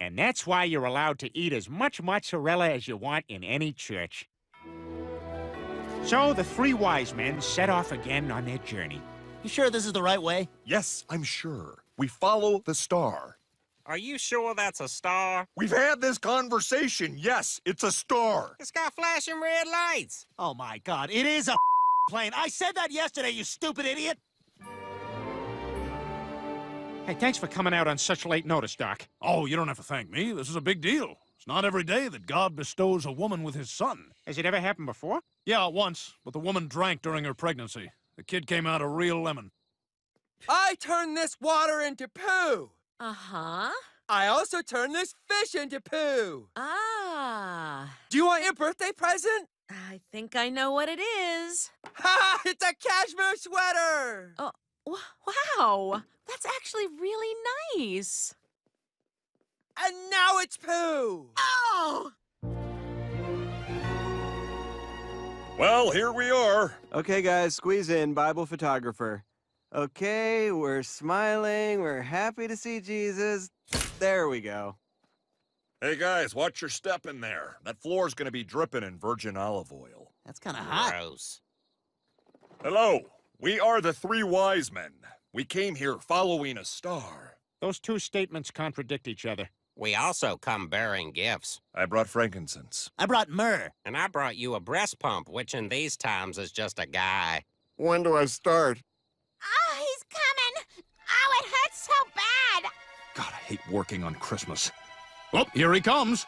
And that's why you're allowed to eat as much mozzarella as you want in any church. So the three wise men set off again on their journey. You sure this is the right way? Yes, I'm sure. We follow the star. Are you sure that's a star? We've had this conversation. Yes, it's a star. It's got flashing red lights. Oh my god, it is a plane. I said that yesterday, you stupid idiot. Hey, thanks for coming out on such late notice, Doc. Oh, you don't have to thank me. This is a big deal. It's not every day that God bestows a woman with his son. Has it ever happened before? Yeah, once, but the woman drank during her pregnancy. The kid came out a real lemon. I turned this water into poo. Uh-huh. I also turned this fish into poo. Ah. Do you want your birthday present? I think I know what it is. Ha! It's a cashmere sweater! Oh, wow. That's actually really nice. And now it's poo! Oh! Well, here we are. Okay, guys, squeeze in, Bible photographer. Okay, we're smiling, we're happy to see Jesus. There we go. Hey, guys, watch your step in there. That floor's gonna be dripping in virgin olive oil. That's kind of hot. Gross. Hello, we are the three wise men. We came here following a star. Those two statements contradict each other. We also come bearing gifts. I brought frankincense. I brought myrrh. And I brought you a breast pump, which in these times is just a guy. When do I start? Oh, he's coming! Oh, it hurts so bad! God, I hate working on Christmas. Oh, here he comes.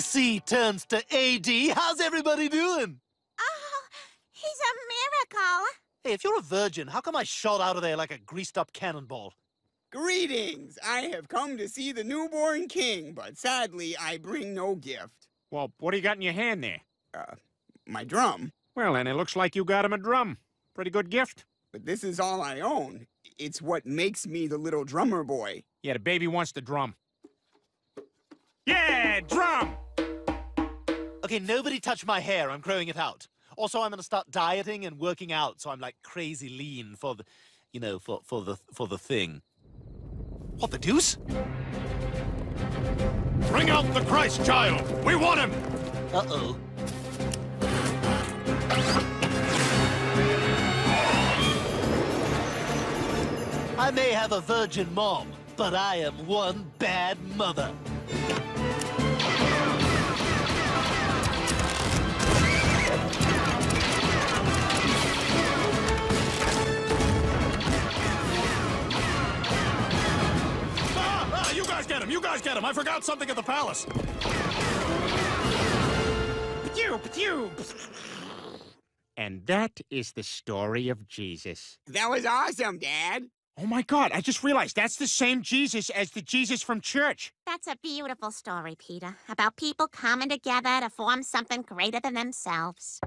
BC turns to AD. How's everybody doing? Oh, he's a miracle! Hey, if you're a virgin, how come I shot out of there like a greased up cannonball? Greetings! I have come to see the newborn king, but sadly I bring no gift. Well, what do you got in your hand there? Uh, my drum. Well, then it looks like you got him a drum. Pretty good gift. But this is all I own. It's what makes me the little drummer boy. Yeah, the baby wants the drum. Yeah, drum! Okay, nobody touch my hair. I'm growing it out. Also, I'm gonna start dieting and working out, so I'm like crazy lean for the, you know, for for the for the thing. What the deuce? Bring out the Christ child. We want him. Uh oh. I may have a virgin mom, but I am one bad mother. Get him. You guys get him. I forgot something at the palace. Pew, pew. And that is the story of Jesus. That was awesome, Dad. Oh my God, I just realized that's the same Jesus as the Jesus from church. That's a beautiful story, Peter, about people coming together to form something greater than themselves.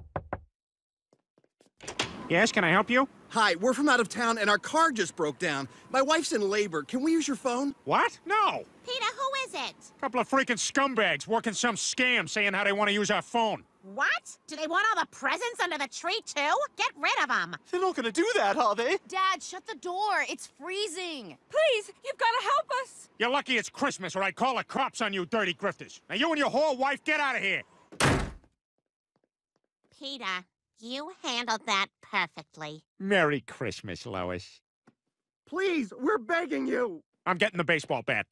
Yes, can I help you? Hi, we're from out of town and our car just broke down. My wife's in labor. Can we use your phone? What? No. Peter, who is it? Couple of freaking scumbags working some scam saying how they want to use our phone. What? Do they want all the presents under the tree, too? Get rid of them. They're not gonna do that, are they? Dad, shut the door. It's freezing. Please, you've got to help us. You're lucky it's Christmas or I'd call the cops on you dirty grifters. Now you and your whore wife, get out of here. Peter, you handled that perfectly. Merry Christmas, Lois. Please, we're begging you. I'm getting the baseball bat.